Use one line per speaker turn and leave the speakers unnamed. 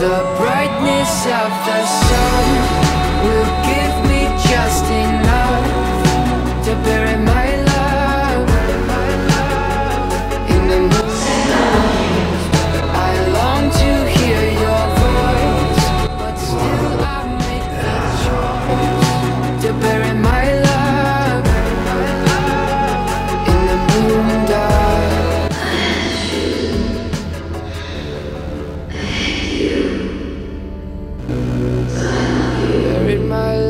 The brightness of the sun my